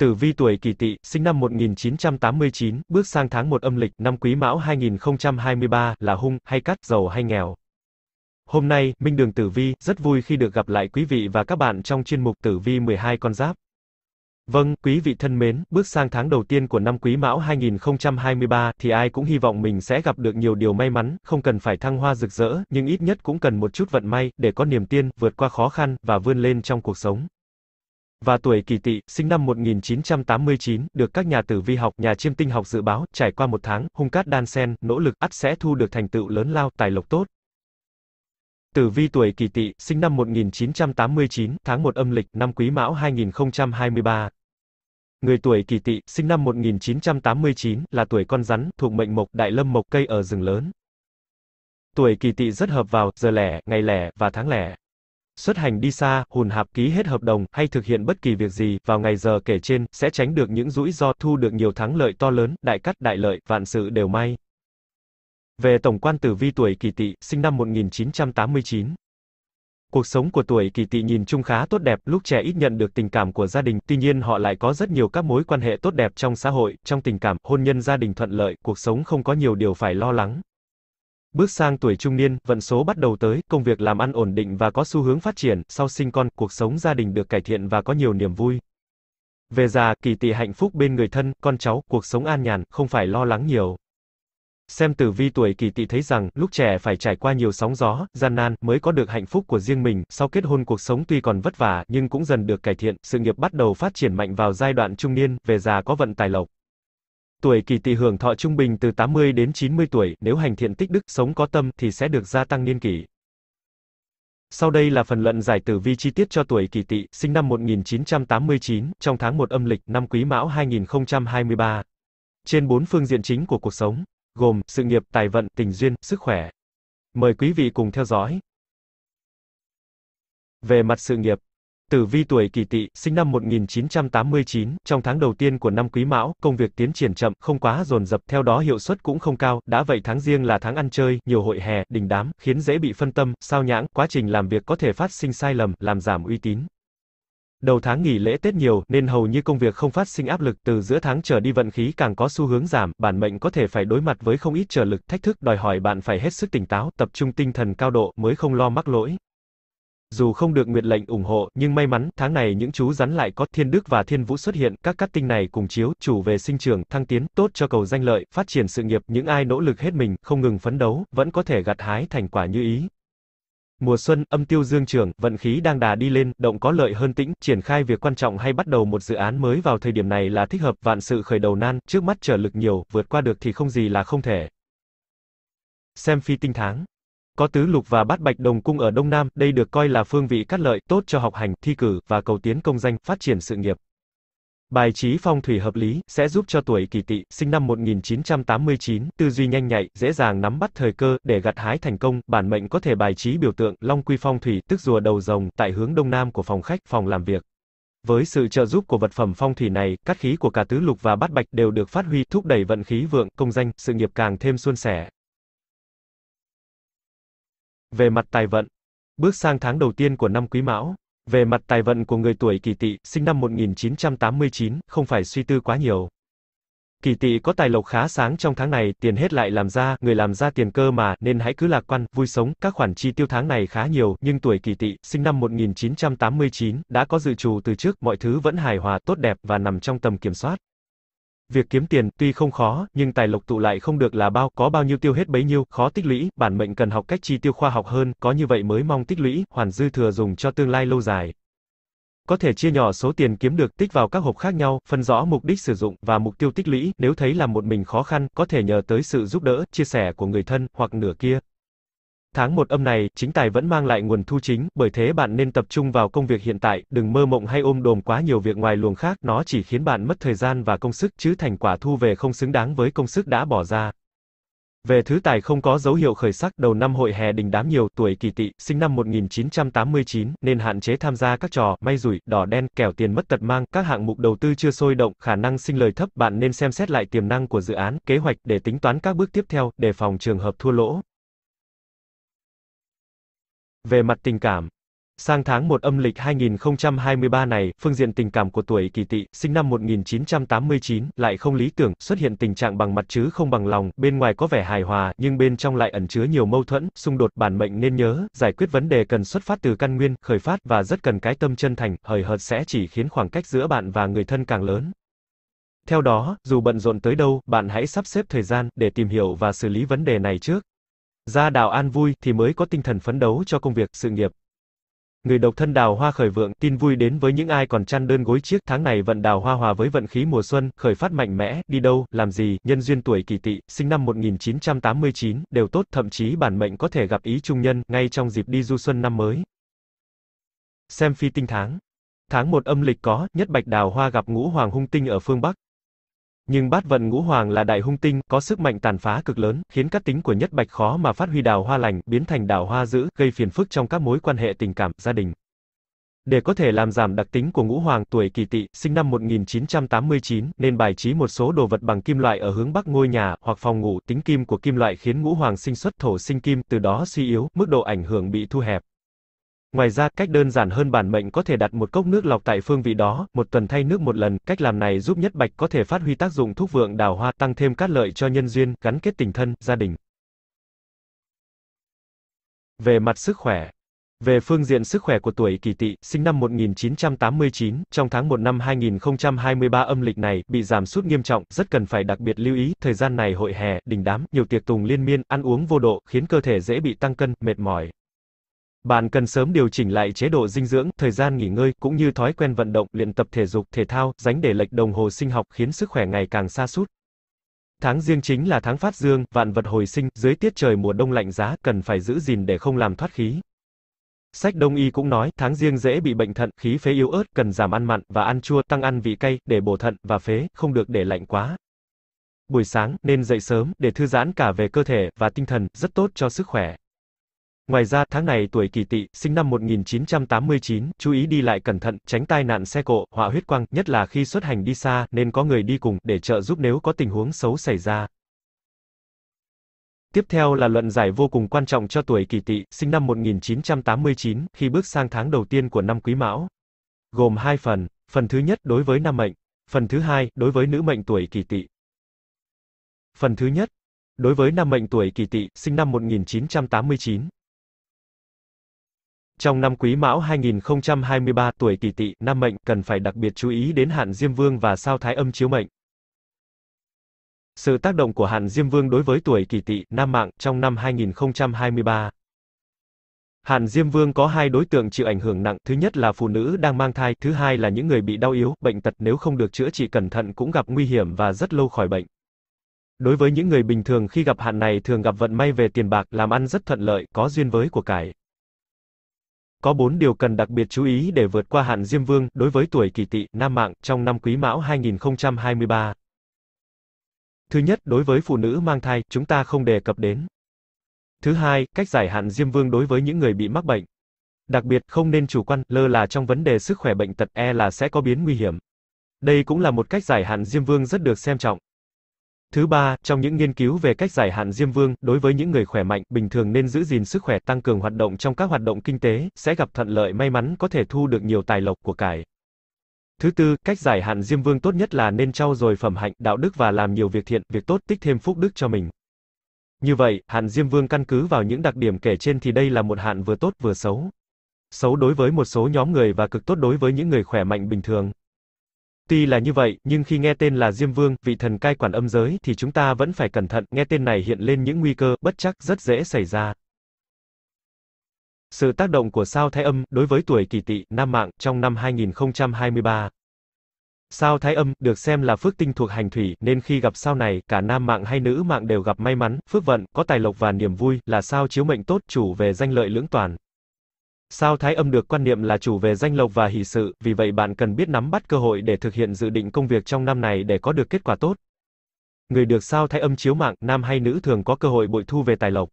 Tử vi tuổi Kỷ Tỵ, sinh năm 1989, bước sang tháng 1 âm lịch, năm Quý Mão 2023, là hung, hay cát, giàu hay nghèo. Hôm nay, Minh Đường Tử Vi, rất vui khi được gặp lại quý vị và các bạn trong chuyên mục Tử Vi 12 con giáp. Vâng, quý vị thân mến, bước sang tháng đầu tiên của năm Quý Mão 2023 thì ai cũng hy vọng mình sẽ gặp được nhiều điều may mắn, không cần phải thăng hoa rực rỡ, nhưng ít nhất cũng cần một chút vận may để có niềm tin, vượt qua khó khăn và vươn lên trong cuộc sống. Và tuổi Kỷ Tỵ, sinh năm 1989, được các nhà tử vi học, nhà chiêm tinh học dự báo, trải qua một tháng, hung cát đan sen, nỗ lực, ắt sẽ thu được thành tựu lớn lao, tài lộc tốt. Tử vi tuổi Kỷ Tỵ, sinh năm 1989, tháng 1 âm lịch, năm Quý Mão 2023. Người tuổi Kỷ Tỵ, sinh năm 1989, là tuổi con rắn, thuộc mệnh mộc, đại lâm mộc cây ở rừng lớn. Tuổi Kỷ Tỵ rất hợp vào giờ lẻ, ngày lẻ và tháng lẻ. Xuất hành đi xa, hùn hạp ký hết hợp đồng, hay thực hiện bất kỳ việc gì, vào ngày giờ kể trên, sẽ tránh được những rủi ro, thu được nhiều thắng lợi to lớn, đại cắt đại lợi, vạn sự đều may. Về tổng quan tử vi tuổi Kỷ Tỵ, sinh năm 1989. Cuộc sống của tuổi Kỷ Tỵ nhìn chung khá tốt đẹp, lúc trẻ ít nhận được tình cảm của gia đình, tuy nhiên họ lại có rất nhiều các mối quan hệ tốt đẹp trong xã hội, trong tình cảm, hôn nhân gia đình thuận lợi, cuộc sống không có nhiều điều phải lo lắng. Bước sang tuổi trung niên, vận số bắt đầu tới, công việc làm ăn ổn định và có xu hướng phát triển, sau sinh con, cuộc sống gia đình được cải thiện và có nhiều niềm vui. Về già, kỳ tỵ hạnh phúc bên người thân, con cháu, cuộc sống an nhàn, không phải lo lắng nhiều. Xem tử vi tuổi kỳ tỵ thấy rằng, lúc trẻ phải trải qua nhiều sóng gió, gian nan, mới có được hạnh phúc của riêng mình, sau kết hôn cuộc sống tuy còn vất vả, nhưng cũng dần được cải thiện, sự nghiệp bắt đầu phát triển mạnh vào giai đoạn trung niên, về già có vận tài lộc. Tuổi kỳ tỵ hưởng thọ trung bình từ 80 đến 90 tuổi, nếu hành thiện tích đức, sống có tâm, thì sẽ được gia tăng niên kỷ. Sau đây là phần luận giải tử vi chi tiết cho tuổi kỳ tỵ, sinh năm 1989, trong tháng 1 âm lịch, năm Quý Mão 2023. Trên bốn phương diện chính của cuộc sống, gồm sự nghiệp, tài vận, tình duyên, sức khỏe. Mời quý vị cùng theo dõi. Về mặt sự nghiệp, Tử vi tuổi Kỷ Tỵ, sinh năm 1989, trong tháng đầu tiên của năm Quý Mão, công việc tiến triển chậm, không quá dồn dập, theo đó hiệu suất cũng không cao, đã vậy tháng riêng là tháng ăn chơi, nhiều hội hè, đình đám, khiến dễ bị phân tâm, sao nhãng, quá trình làm việc có thể phát sinh sai lầm, làm giảm uy tín. Đầu tháng nghỉ lễ Tết nhiều, nên hầu như công việc không phát sinh áp lực, từ giữa tháng trở đi vận khí càng có xu hướng giảm, bản mệnh có thể phải đối mặt với không ít trở lực, thách thức, đòi hỏi bạn phải hết sức tỉnh táo, tập trung tinh thần cao độ, mới không lo mắc lỗi. Dù không được nguyệt lệnh ủng hộ, nhưng may mắn, tháng này những chú rắn lại có thiên đức và thiên vũ xuất hiện, các cát tinh này cùng chiếu, chủ về sinh trưởng, thăng tiến, tốt cho cầu danh lợi, phát triển sự nghiệp, những ai nỗ lực hết mình, không ngừng phấn đấu, vẫn có thể gặt hái thành quả như ý. Mùa xuân, âm tiêu dương trưởng, vận khí đang đà đi lên, động có lợi hơn tĩnh, triển khai việc quan trọng hay bắt đầu một dự án mới vào thời điểm này là thích hợp, vạn sự khởi đầu nan, trước mắt trở lực nhiều, vượt qua được thì không gì là không thể. Xem phi tinh tháng có tứ lục và bát bạch đồng cung ở Đông Nam, đây được coi là phương vị cát lợi, tốt cho học hành, thi cử, và cầu tiến công danh, phát triển sự nghiệp. Bài trí phong thủy hợp lý, sẽ giúp cho tuổi kỳ tỵ, sinh năm 1989, tư duy nhanh nhạy, dễ dàng nắm bắt thời cơ, để gặt hái thành công, bản mệnh có thể bài trí biểu tượng, long quy phong thủy, tức rùa đầu rồng, tại hướng đông nam của phòng khách, phòng làm việc. Với sự trợ giúp của vật phẩm phong thủy này, các khí của cả tứ lục và bát bạch đều được phát huy, thúc đẩy vận khí vượng, công danh, sự nghiệp càng thêm suôn sẻ. Về mặt tài vận, bước sang tháng đầu tiên của năm Quý Mão, về mặt tài vận của người tuổi Kỷ Tỵ, sinh năm 1989, không phải suy tư quá nhiều. Kỷ Tỵ có tài lộc khá sáng trong tháng này, tiền hết lại làm ra, người làm ra tiền cơ mà, nên hãy cứ lạc quan, vui sống, các khoản chi tiêu tháng này khá nhiều, nhưng tuổi Kỷ Tỵ, sinh năm 1989, đã có dự trù từ trước, mọi thứ vẫn hài hòa, tốt đẹp và nằm trong tầm kiểm soát. Việc kiếm tiền tuy không khó, nhưng tài lộc tụ lại không được là bao, có bao nhiêu tiêu hết bấy nhiêu, khó tích lũy, bản mệnh cần học cách chi tiêu khoa học hơn, có như vậy mới mong tích lũy, hoàn dư thừa dùng cho tương lai lâu dài. Có thể chia nhỏ số tiền kiếm được tích vào các hộp khác nhau, phân rõ mục đích sử dụng và mục tiêu tích lũy, nếu thấy làm một mình khó khăn, có thể nhờ tới sự giúp đỡ, chia sẻ của người thân hoặc nửa kia. Tháng một âm này, chính tài vẫn mang lại nguồn thu chính, bởi thế bạn nên tập trung vào công việc hiện tại, đừng mơ mộng hay ôm đồm quá nhiều việc ngoài luồng khác, nó chỉ khiến bạn mất thời gian và công sức, chứ thành quả thu về không xứng đáng với công sức đã bỏ ra. Về thứ tài không có dấu hiệu khởi sắc, đầu năm hội hè đình đám nhiều, tuổi kỳ tỵ, sinh năm 1989, nên hạn chế tham gia các trò, may rủi, đỏ đen, kẻo tiền mất tật mang, các hạng mục đầu tư chưa sôi động, khả năng sinh lời thấp, bạn nên xem xét lại tiềm năng của dự án, kế hoạch, để tính toán các bước tiếp theo, đề phòng trường hợp thua lỗ. Về mặt tình cảm, Sang tháng 1 âm lịch 2023 này, phương diện tình cảm của tuổi Kỷ Tỵ, sinh năm 1989, lại không lý tưởng, xuất hiện tình trạng bằng mặt chứ không bằng lòng, bên ngoài có vẻ hài hòa, nhưng bên trong lại ẩn chứa nhiều mâu thuẫn, xung đột, bản mệnh nên nhớ, giải quyết vấn đề cần xuất phát từ căn nguyên, khởi phát và rất cần cái tâm chân thành, hời hợt sẽ chỉ khiến khoảng cách giữa bạn và người thân càng lớn. Theo đó, dù bận rộn tới đâu, bạn hãy sắp xếp thời gian để tìm hiểu và xử lý vấn đề này trước. Ra đào an vui thì mới có tinh thần phấn đấu cho công việc, sự nghiệp. Người độc thân đào hoa khởi vượng, tin vui đến với những ai còn chăn đơn gối chiếc, tháng này vận đào hoa hòa với vận khí mùa xuân, khởi phát mạnh mẽ, đi đâu, làm gì, nhân duyên tuổi kỷ tỵ, sinh năm 1989, đều tốt, thậm chí bản mệnh có thể gặp ý trung nhân, ngay trong dịp đi du xuân năm mới. Xem phi tinh tháng. Tháng 1 âm lịch có, nhất bạch đào hoa gặp ngũ hoàng hung tinh ở phương Bắc. Nhưng bát vận ngũ hoàng là đại hung tinh, có sức mạnh tàn phá cực lớn, khiến các tính của nhất bạch khó mà phát huy đào hoa lành, biến thành đào hoa dữ, gây phiền phức trong các mối quan hệ tình cảm, gia đình. Để có thể làm giảm đặc tính của ngũ hoàng tuổi kỳ tỵ, sinh năm 1989, nên bài trí một số đồ vật bằng kim loại ở hướng bắc ngôi nhà, hoặc phòng ngủ, tính kim của kim loại khiến ngũ hoàng sinh xuất thổ sinh kim, từ đó suy yếu, mức độ ảnh hưởng bị thu hẹp. Ngoài ra, cách đơn giản hơn bản mệnh có thể đặt một cốc nước lọc tại phương vị đó, một tuần thay nước một lần, cách làm này giúp nhất bạch có thể phát huy tác dụng thúc vượng đào hoa, tăng thêm cát lợi cho nhân duyên, gắn kết tình thân, gia đình. Về mặt sức khỏe, về phương diện sức khỏe của tuổi Kỷ Tỵ, sinh năm 1989, trong tháng 1 năm 2023 âm lịch này bị giảm sút nghiêm trọng, rất cần phải đặc biệt lưu ý, thời gian này hội hè, đình đám, nhiều tiệc tùng liên miên, ăn uống vô độ, khiến cơ thể dễ bị tăng cân, mệt mỏi. Bạn cần sớm điều chỉnh lại chế độ dinh dưỡng, thời gian nghỉ ngơi, cũng như thói quen vận động, luyện tập thể dục, thể thao, tránh để lệch đồng hồ sinh học khiến sức khỏe ngày càng sa sút. Tháng riêng chính là tháng phát dương, vạn vật hồi sinh, dưới tiết trời mùa đông lạnh giá, cần phải giữ gìn để không làm thoát khí. Sách Đông y cũng nói, tháng riêng dễ bị bệnh thận, khí phế yếu ớt, cần giảm ăn mặn và ăn chua, tăng ăn vị cay để bổ thận và phế, không được để lạnh quá. Buổi sáng nên dậy sớm để thư giãn cả về cơ thể và tinh thần, rất tốt cho sức khỏe. Ngoài ra, tháng này tuổi Kỷ Tỵ, sinh năm 1989, chú ý đi lại cẩn thận, tránh tai nạn xe cộ, họa huyết quang, nhất là khi xuất hành đi xa, nên có người đi cùng để trợ giúp nếu có tình huống xấu xảy ra. Tiếp theo là luận giải vô cùng quan trọng cho tuổi Kỷ Tỵ, sinh năm 1989, khi bước sang tháng đầu tiên của năm Quý Mão. Gồm hai phần, phần thứ nhất đối với nam mệnh, phần thứ hai đối với nữ mệnh tuổi Kỷ Tỵ. Phần thứ nhất, đối với nam mệnh tuổi Kỷ Tỵ, sinh năm 1989. Trong năm Quý Mão 2023, tuổi Kỷ Tỵ, nam mệnh cần phải đặc biệt chú ý đến hạn Diêm Vương và sao Thái Âm chiếu mệnh. Sự tác động của hạn Diêm Vương đối với tuổi Kỷ Tỵ, nam mạng trong năm 2023. Hạn Diêm Vương có hai đối tượng chịu ảnh hưởng nặng, thứ nhất là phụ nữ đang mang thai, thứ hai là những người bị đau yếu, bệnh tật nếu không được chữa trị cẩn thận cũng gặp nguy hiểm và rất lâu khỏi bệnh. Đối với những người bình thường khi gặp hạn này thường gặp vận may về tiền bạc, làm ăn rất thuận lợi, có duyên với của cải. Có 4 điều cần đặc biệt chú ý để vượt qua hạn Diêm Vương, đối với tuổi Kỷ Tỵ, nam mạng, trong năm Quý Mão 2023. Thứ nhất, đối với phụ nữ mang thai, chúng ta không đề cập đến. Thứ hai, cách giải hạn Diêm Vương đối với những người bị mắc bệnh. Đặc biệt, không nên chủ quan, lơ là trong vấn đề sức khỏe bệnh tật, e là sẽ có biến nguy hiểm. Đây cũng là một cách giải hạn Diêm Vương rất được xem trọng. Thứ ba, trong những nghiên cứu về cách giải hạn Diêm Vương, đối với những người khỏe mạnh, bình thường nên giữ gìn sức khỏe, tăng cường hoạt động trong các hoạt động kinh tế, sẽ gặp thuận lợi may mắn có thể thu được nhiều tài lộc của cải. Thứ tư, cách giải hạn Diêm Vương tốt nhất là nên trau dồi phẩm hạnh, đạo đức và làm nhiều việc thiện, việc tốt tích thêm phúc đức cho mình. Như vậy, hạn Diêm Vương căn cứ vào những đặc điểm kể trên thì đây là một hạn vừa tốt vừa xấu. Xấu đối với một số nhóm người và cực tốt đối với những người khỏe mạnh bình thường. Tuy là như vậy, nhưng khi nghe tên là Diêm Vương, vị thần cai quản âm giới thì chúng ta vẫn phải cẩn thận, nghe tên này hiện lên những nguy cơ, bất chắc, rất dễ xảy ra. Sự tác động của sao Thái Âm đối với tuổi Kỷ Tỵ, nam mạng trong năm 2023. Sao Thái Âm được xem là phước tinh thuộc hành thủy, nên khi gặp sao này, cả nam mạng hay nữ mạng đều gặp may mắn, phước vận, có tài lộc và niềm vui, là sao chiếu mệnh tốt, chủ về danh lợi lưỡng toàn. Sao Thái Âm được quan niệm là chủ về danh lộc và hỷ sự, vì vậy bạn cần biết nắm bắt cơ hội để thực hiện dự định công việc trong năm này để có được kết quả tốt. Người được sao Thái Âm chiếu mạng, nam hay nữ thường có cơ hội bội thu về tài lộc.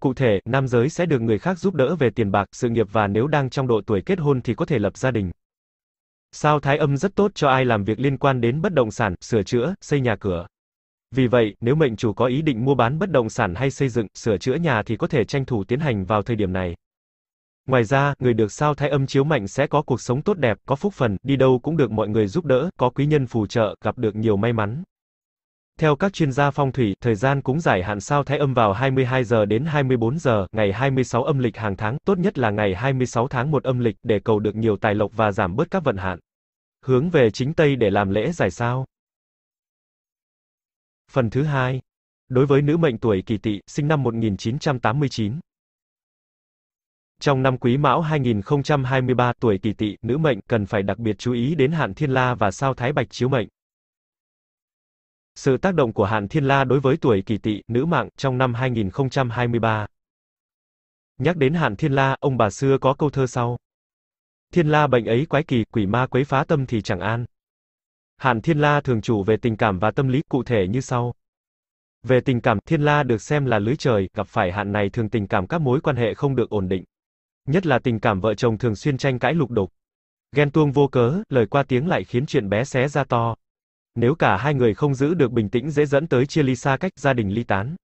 Cụ thể, nam giới sẽ được người khác giúp đỡ về tiền bạc, sự nghiệp và nếu đang trong độ tuổi kết hôn thì có thể lập gia đình. Sao Thái Âm rất tốt cho ai làm việc liên quan đến bất động sản, sửa chữa, xây nhà cửa. Vì vậy, nếu mệnh chủ có ý định mua bán bất động sản hay xây dựng, sửa chữa nhà thì có thể tranh thủ tiến hành vào thời điểm này. Ngoài ra, người được sao thái âm chiếu mệnh sẽ có cuộc sống tốt đẹp, có phúc phần, đi đâu cũng được mọi người giúp đỡ, có quý nhân phù trợ, gặp được nhiều may mắn. Theo các chuyên gia phong thủy, thời gian cúng giải hạn sao thái âm vào 22 giờ đến 24 giờ, ngày 26 âm lịch hàng tháng, tốt nhất là ngày 26 tháng 1 âm lịch để cầu được nhiều tài lộc và giảm bớt các vận hạn. Hướng về chính Tây để làm lễ giải sao. Phần thứ hai. Đối với nữ mệnh tuổi Kỷ Tỵ, sinh năm 1989. Trong năm Quý Mão 2023, tuổi Kỷ Tỵ, nữ mệnh cần phải đặc biệt chú ý đến hạn Thiên La và sao Thái Bạch chiếu mệnh. Sự tác động của hạn Thiên La đối với tuổi Kỷ Tỵ, nữ mạng trong năm 2023. Nhắc đến hạn Thiên La, ông bà xưa có câu thơ sau: Thiên La bệnh ấy quái kỳ, quỷ ma quấy phá tâm thì chẳng an. Hạn Thiên La thường chủ về tình cảm và tâm lý, cụ thể như sau. Về tình cảm, Thiên La được xem là lưới trời, gặp phải hạn này thường tình cảm các mối quan hệ không được ổn định. Nhất là tình cảm vợ chồng thường xuyên tranh cãi lục đục. Ghen tuông vô cớ, lời qua tiếng lại khiến chuyện bé xé ra to. Nếu cả hai người không giữ được bình tĩnh dễ dẫn tới chia ly xa cách, gia đình ly tán.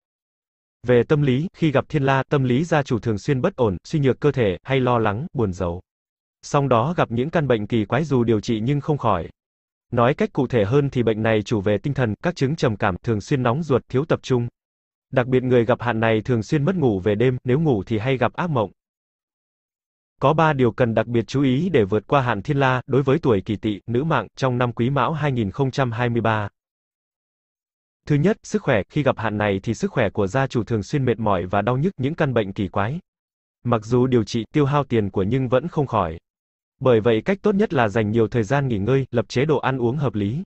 Về tâm lý, khi gặp thiên la, tâm lý gia chủ thường xuyên bất ổn, suy nhược cơ thể, hay lo lắng, buồn rầu. Song đó gặp những căn bệnh kỳ quái dù điều trị nhưng không khỏi. Nói cách cụ thể hơn thì bệnh này chủ về tinh thần, các chứng trầm cảm, thường xuyên nóng ruột, thiếu tập trung. Đặc biệt người gặp hạn này thường xuyên mất ngủ về đêm, nếu ngủ thì hay gặp ác mộng. Có 3 điều cần đặc biệt chú ý để vượt qua hạn thiên la, đối với tuổi kỳ tỵ, nữ mạng, trong năm quý mão 2023. Thứ nhất, sức khỏe, khi gặp hạn này thì sức khỏe của gia chủ thường xuyên mệt mỏi và đau nhức những căn bệnh kỳ quái. Mặc dù điều trị, tiêu hao tiền của nhưng vẫn không khỏi. Bởi vậy cách tốt nhất là dành nhiều thời gian nghỉ ngơi, lập chế độ ăn uống hợp lý.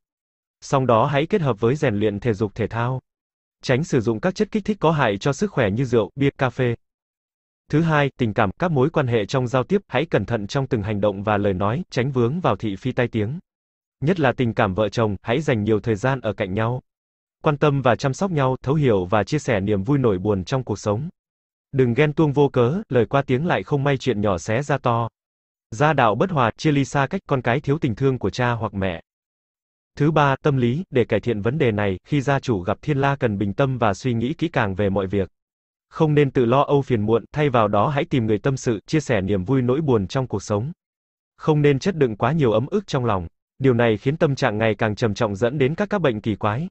Song đó hãy kết hợp với rèn luyện thể dục thể thao. Tránh sử dụng các chất kích thích có hại cho sức khỏe như rượu, bia, cà phê. Thứ hai, tình cảm, các mối quan hệ trong giao tiếp, hãy cẩn thận trong từng hành động và lời nói, tránh vướng vào thị phi tai tiếng. Nhất là tình cảm vợ chồng, hãy dành nhiều thời gian ở cạnh nhau. Quan tâm và chăm sóc nhau, thấu hiểu và chia sẻ niềm vui nổi buồn trong cuộc sống. Đừng ghen tuông vô cớ, lời qua tiếng lại không may chuyện nhỏ xé ra to. Gia đạo bất hòa, chia ly xa cách, con cái thiếu tình thương của cha hoặc mẹ. Thứ ba, tâm lý, để cải thiện vấn đề này, khi gia chủ gặp thiên la cần bình tâm và suy nghĩ kỹ càng về mọi việc. Không nên tự lo âu phiền muộn, thay vào đó hãy tìm người tâm sự, chia sẻ niềm vui nỗi buồn trong cuộc sống. Không nên chất đựng quá nhiều ấm ức trong lòng. Điều này khiến tâm trạng ngày càng trầm trọng dẫn đến các các bệnh kỳ quái.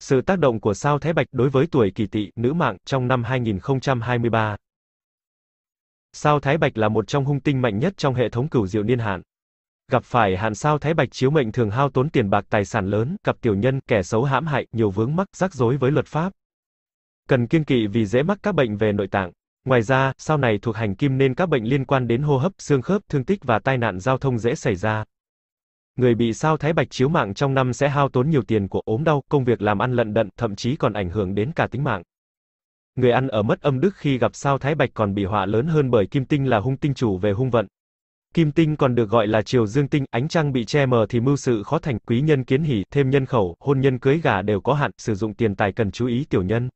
Sự tác động của sao Thái Bạch đối với tuổi kỳ tỵ, nữ mạng, trong năm 2023. Sao Thái Bạch là một trong hung tinh mạnh nhất trong hệ thống cửu diệu niên hạn. Gặp phải hạn sao Thái Bạch chiếu mệnh thường hao tốn tiền bạc tài sản lớn, gặp tiểu nhân, kẻ xấu hãm hại, nhiều vướng mắc, rắc rối với luật pháp. Cần kiên kỵ vì dễ mắc các bệnh về nội tạng. Ngoài ra, sau này thuộc hành kim nên các bệnh liên quan đến hô hấp, xương khớp, thương tích và tai nạn giao thông dễ xảy ra. Người bị sao thái bạch chiếu mạng trong năm sẽ hao tốn nhiều tiền của ốm đau, công việc làm ăn lận đận, thậm chí còn ảnh hưởng đến cả tính mạng. Người ăn ở mất âm đức khi gặp sao thái bạch còn bị họa lớn hơn bởi kim tinh là hung tinh chủ về hung vận. Kim tinh còn được gọi là triều dương tinh, ánh trăng bị che mờ thì mưu sự khó thành, quý nhân kiến hỷ, thêm nhân khẩu, hôn nhân cưới gả đều có hạn, sử dụng tiền tài cần chú ý tiểu nhân.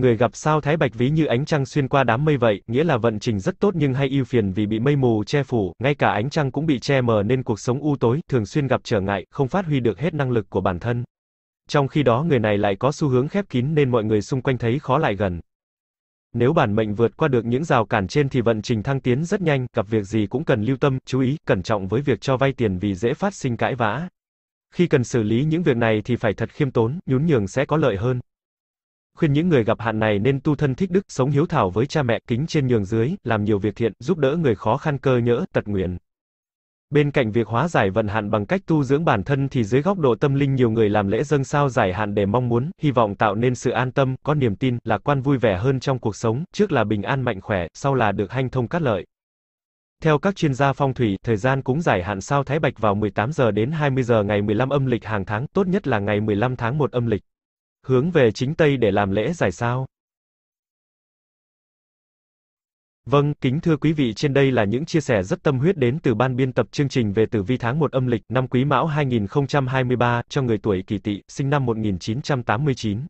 Người gặp sao thái bạch ví như ánh trăng xuyên qua đám mây vậy, nghĩa là vận trình rất tốt nhưng hay ưu phiền vì bị mây mù che phủ, ngay cả ánh trăng cũng bị che mờ nên cuộc sống u tối, thường xuyên gặp trở ngại, không phát huy được hết năng lực của bản thân. Trong khi đó người này lại có xu hướng khép kín nên mọi người xung quanh thấy khó lại gần. Nếu bản mệnh vượt qua được những rào cản trên thì vận trình thăng tiến rất nhanh, gặp việc gì cũng cần lưu tâm, chú ý, cẩn trọng với việc cho vay tiền vì dễ phát sinh cãi vã. Khi cần xử lý những việc này thì phải thật khiêm tốn, nhún nhường sẽ có lợi hơn khuyên những người gặp hạn này nên tu thân thích đức, sống hiếu thảo với cha mẹ, kính trên nhường dưới, làm nhiều việc thiện, giúp đỡ người khó khăn cơ nhỡ, tật nguyện. Bên cạnh việc hóa giải vận hạn bằng cách tu dưỡng bản thân thì dưới góc độ tâm linh nhiều người làm lễ dâng sao giải hạn để mong muốn, hy vọng tạo nên sự an tâm, có niềm tin, lạc quan vui vẻ hơn trong cuộc sống, trước là bình an mạnh khỏe, sau là được hanh thông cát lợi. Theo các chuyên gia phong thủy, thời gian cúng giải hạn sao Thái Bạch vào 18 giờ đến 20 giờ ngày 15 âm lịch hàng tháng, tốt nhất là ngày 15 tháng 1 âm lịch hướng về chính Tây để làm lễ giải sao. Vâng, kính thưa quý vị trên đây là những chia sẻ rất tâm huyết đến từ ban biên tập chương trình về tử vi tháng 1 âm lịch năm Quý Mão 2023 cho người tuổi Kỷ Tỵ, sinh năm 1989.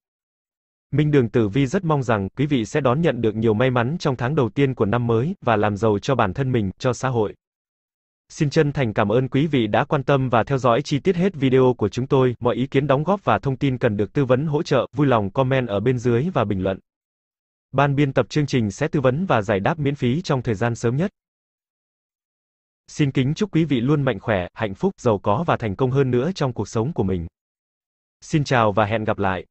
Minh Đường Tử Vi rất mong rằng quý vị sẽ đón nhận được nhiều may mắn trong tháng đầu tiên của năm mới và làm giàu cho bản thân mình, cho xã hội. Xin chân thành cảm ơn quý vị đã quan tâm và theo dõi chi tiết hết video của chúng tôi. Mọi ý kiến đóng góp và thông tin cần được tư vấn hỗ trợ, vui lòng comment ở bên dưới và bình luận. Ban biên tập chương trình sẽ tư vấn và giải đáp miễn phí trong thời gian sớm nhất. Xin kính chúc quý vị luôn mạnh khỏe, hạnh phúc, giàu có và thành công hơn nữa trong cuộc sống của mình. Xin chào và hẹn gặp lại.